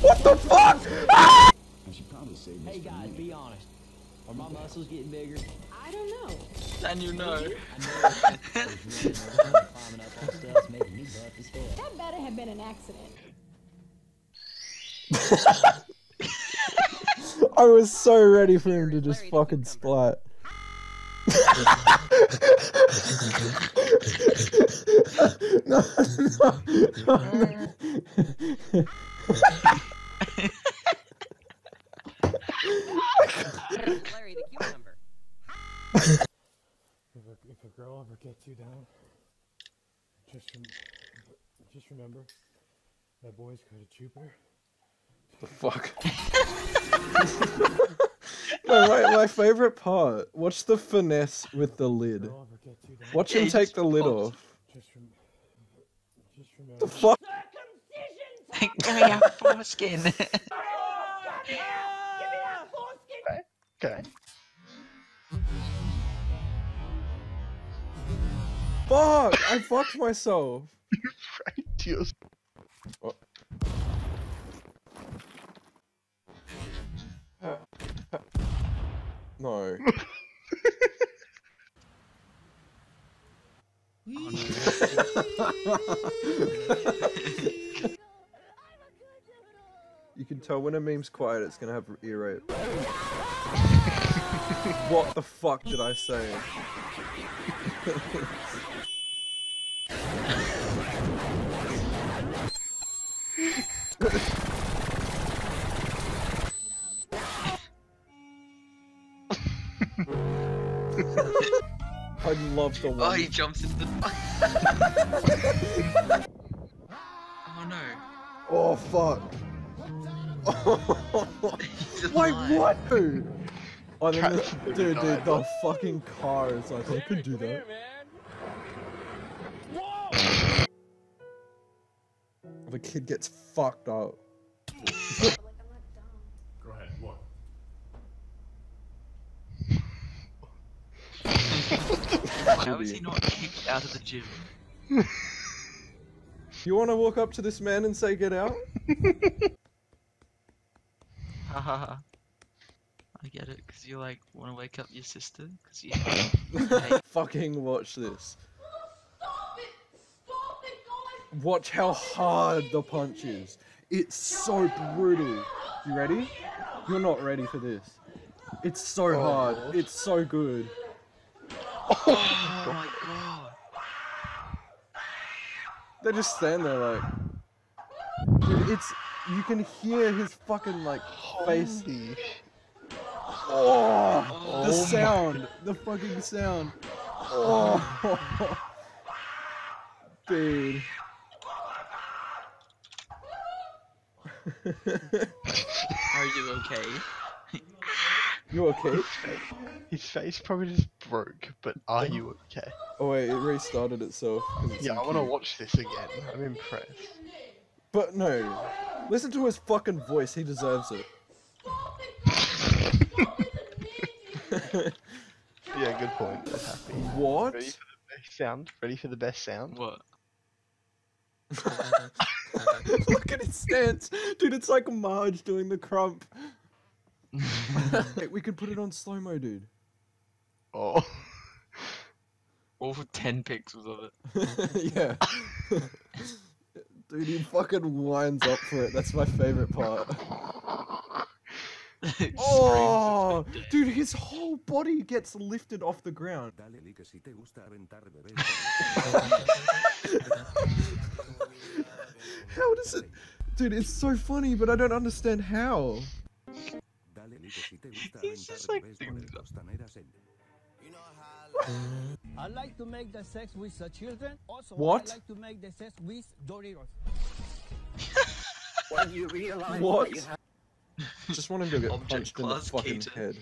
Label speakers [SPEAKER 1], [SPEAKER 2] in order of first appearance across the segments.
[SPEAKER 1] What the fuck?
[SPEAKER 2] Hey guys, be honest. Are my muscles getting bigger?
[SPEAKER 3] I don't know.
[SPEAKER 4] And you know.
[SPEAKER 2] I know there's climbing up on stuff, making me buff as hell.
[SPEAKER 3] That better have been an accident.
[SPEAKER 1] I was so ready for him to just fucking splat. no, no, no.
[SPEAKER 5] Larry the cucumber.
[SPEAKER 6] If a, if a girl ever gets you down, just rem- just remember that boy's got a trooper.
[SPEAKER 1] the fuck? no, my, my favorite part. Watch the finesse with the lid.
[SPEAKER 6] Girl ever gets you down,
[SPEAKER 1] Watch him take the lid off.
[SPEAKER 6] just rem- just remember.
[SPEAKER 1] The fuck?
[SPEAKER 4] Give me a foreskin. okay.
[SPEAKER 1] Fuck! I fucked myself.
[SPEAKER 4] Right to your
[SPEAKER 1] No. you can tell when a meme's quiet, it's gonna have ear rape. what the fuck did I say? I love the
[SPEAKER 4] Oh,
[SPEAKER 1] one.
[SPEAKER 4] he jumps into the. oh no.
[SPEAKER 1] Oh fuck.
[SPEAKER 4] He's
[SPEAKER 1] Wait, what, dude? Oh, then the,
[SPEAKER 4] Cat-
[SPEAKER 1] dude, dude, the fucking car is like, I could do that. The kid gets fucked up.
[SPEAKER 4] How is he not kicked out of the gym?
[SPEAKER 1] You want to walk up to this man and say, "Get out"?
[SPEAKER 4] Hahaha. I get it, cause you like want to wake up your sister, cause you hate
[SPEAKER 1] Fucking watch this. Stop it! Stop it, watch how hard the punch is. It's so brutal. You ready? You're not ready for this. It's so oh, hard. It's so good.
[SPEAKER 4] Oh my god.
[SPEAKER 1] They just stand there like. Dude, it's. You can hear his fucking like face. Oh, oh, the sound, the fucking sound. Oh, dude.
[SPEAKER 4] Are you okay?
[SPEAKER 1] You okay?
[SPEAKER 7] His face probably just broke, but are you okay?
[SPEAKER 1] Oh wait, it restarted itself. it's
[SPEAKER 7] Yeah, I want to watch this again. I'm impressed.
[SPEAKER 1] But no, listen to his fucking voice. He deserves it.
[SPEAKER 7] Yeah, good point. I'm happy.
[SPEAKER 1] What?
[SPEAKER 7] Ready for the best sound? Ready for the best sound?
[SPEAKER 4] What?
[SPEAKER 1] Look at his stance, dude. It's like Marge doing the crump. Wait, we could put it on slow mo, dude.
[SPEAKER 7] Oh.
[SPEAKER 4] All for 10 pixels of it.
[SPEAKER 1] yeah. Dude, he fucking winds up for it. That's my favorite part. Oh, dude, his whole body gets lifted off the ground. How does it? Dude, it's so funny, but I don't understand how.
[SPEAKER 4] He's just like.
[SPEAKER 8] I like to make the sex with the children. Also,
[SPEAKER 1] What?
[SPEAKER 8] I like to make the sex with Doritos.
[SPEAKER 5] When you realize
[SPEAKER 1] What?
[SPEAKER 5] that you have
[SPEAKER 1] Just want him to get
[SPEAKER 4] Object
[SPEAKER 1] punched in the fucking
[SPEAKER 4] Keaton.
[SPEAKER 1] head.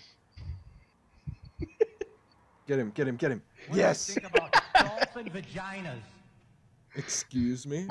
[SPEAKER 1] Get him, get him, get him. Yes!
[SPEAKER 8] about dolphin vaginas?
[SPEAKER 1] Excuse me?